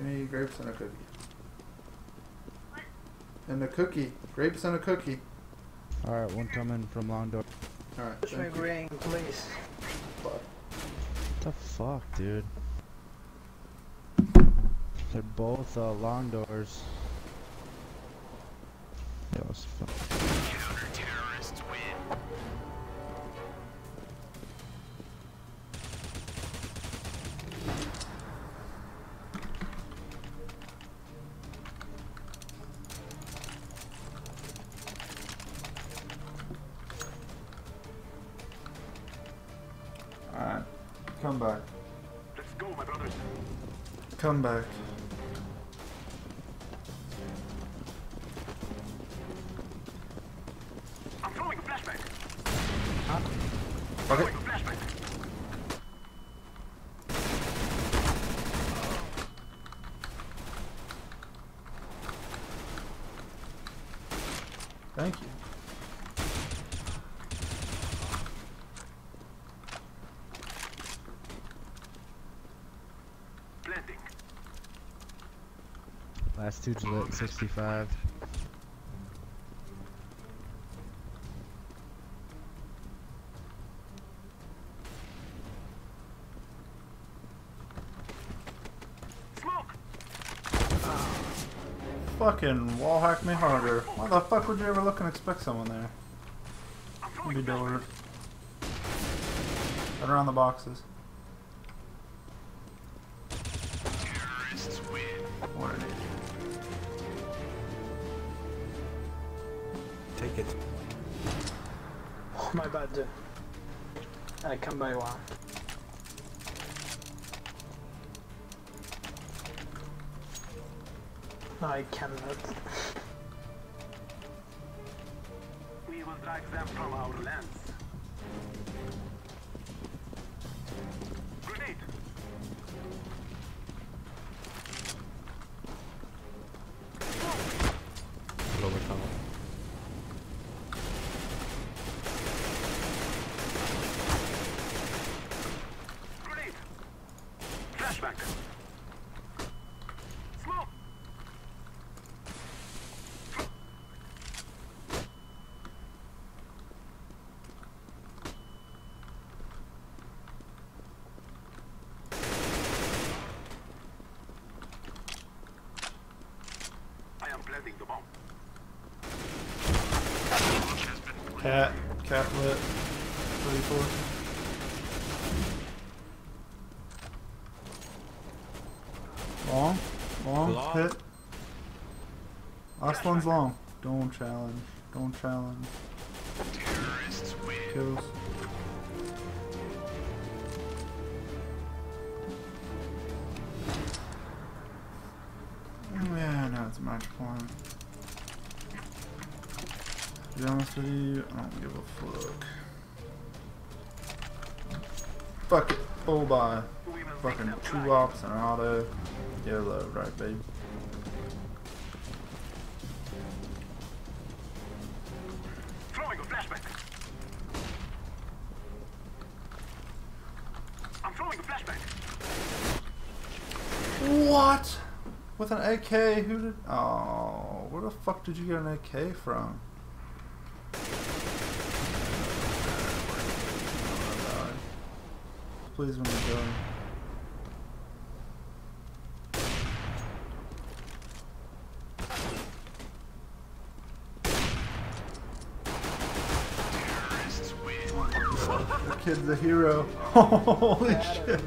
Give me grapes and a cookie. And a cookie. Grapes and a cookie. Alright, one coming from long door. Alright, Push me green, please. Fuck. What the fuck, dude? They're both uh, long doors. That was fun. Come back. Let's go, my brothers. Come back. I'm throwing a flashbang. Fuck it. Throwing a flashbang. Thank you. Last two lit 65. Smoke. Fucking wall hack me harder. Why the fuck would you ever look and expect someone there? I'm Be throwing a door. Right around the boxes. Terrorists win. What an idiot. Take it. Oh, my bad, dude. I come by one. No, I cannot. We will drive them from our lands. Cat. Cat lit. 34. Long. Long. Long. Hit. Last one's long. Don't challenge. Don't challenge. Terrorists win. Kills. Yeah, now it's match point. Be honest with you, I don't give a fuck. Fuck it. Full buy. We Fucking two AWPs and an auto. Yellow, right, babe? Throwing a flashbang. I'm throwing a flashbang. What? With an AK? Who did? Oh, where the fuck did you get an AK from? Oh, God. Please, when you're done. The kid's a hero. Holy shit.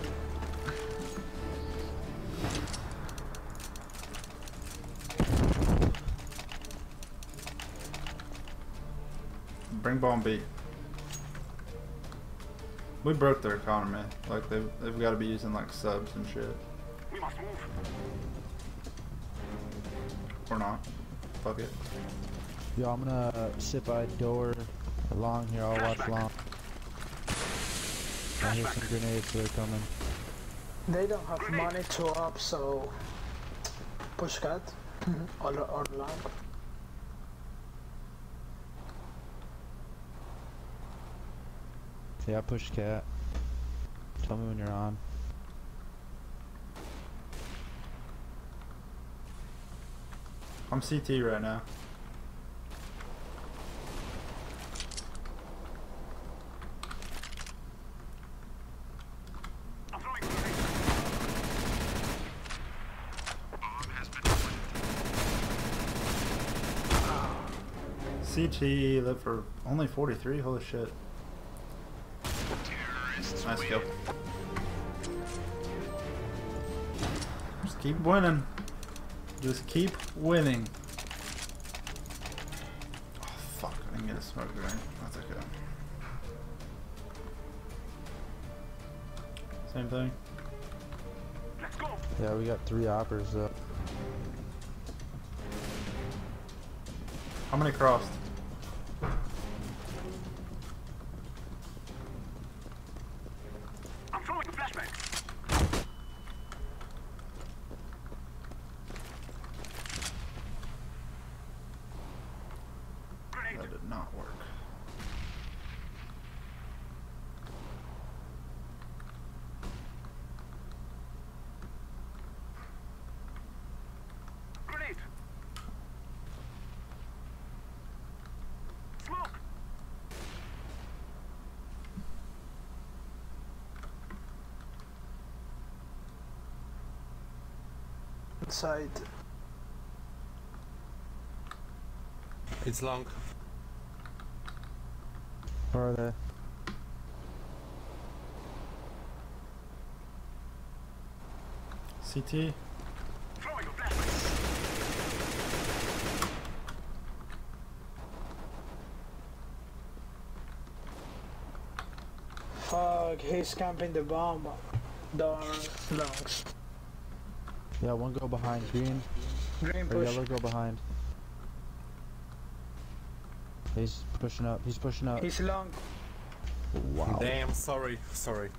Bring bomb B. We broke their economy. Like they've they've got to be using like subs and shit. We must move. Or not. Fuck it. Yo, I'm gonna uh, sit by door along here. I'll watch long. I hear some grenades. They're coming. They don't have money to up, so push cat or or Yeah, push cat. Tell me when you're on. I'm CT right now. CT live for only 43. Holy shit. Nice kill. Just keep winning. Just keep winning. Oh fuck! I didn't get a smoke grenade. That's okay. Same thing. Let's go. Yeah, we got three hoppers up. How many crossed? I'm throwing a flashbang. Grenade. That did not work. Grenade. Smoke. Inside. It's long. Where are they? CT. Throwing a flashbang. Fuck, he's camping the bomb. Darn lungs. Yeah, one go behind. Green Green or yellow go behind. He's pushing up. He's pushing up. He's long. Wow. Damn, sorry, sorry.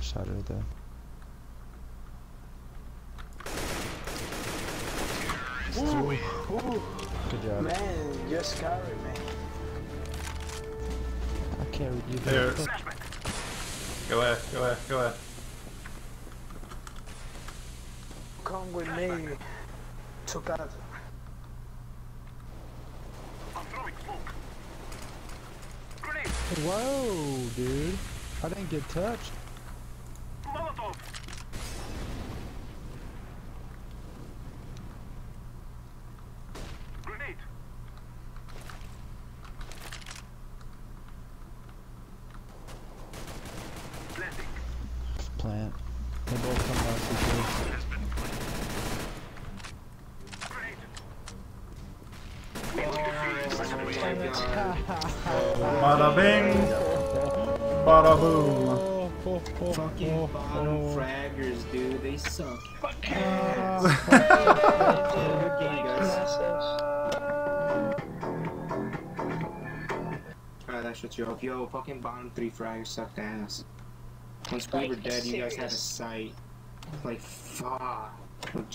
Shot right there. Ooh, Good job. man, you scared me. I carried you There. there. Go ahead. Go ahead. Go ahead. Come with me to cat. I'm throwing smoke. Grenade. Whoa, dude. I didn't get touched. Molotov. Grenade. Blending. Plant. They both come out CT. Grenade. Bada bing. Bada boom. Fucking bottom fraggers, dude. They suck. Good game. Alright, that shut you off. Yo, fucking bottom three fraggers sucked ass. Once we were dead, you guys had a sight. Like, fuck. Like,